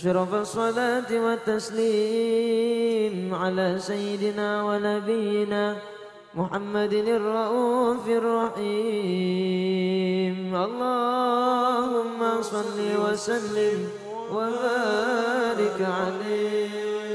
أشرف الصلاة والتسليم على سيدنا ونبينا محمد الرؤوف الرحيم. اللهم صل وسلم وبارك عليه.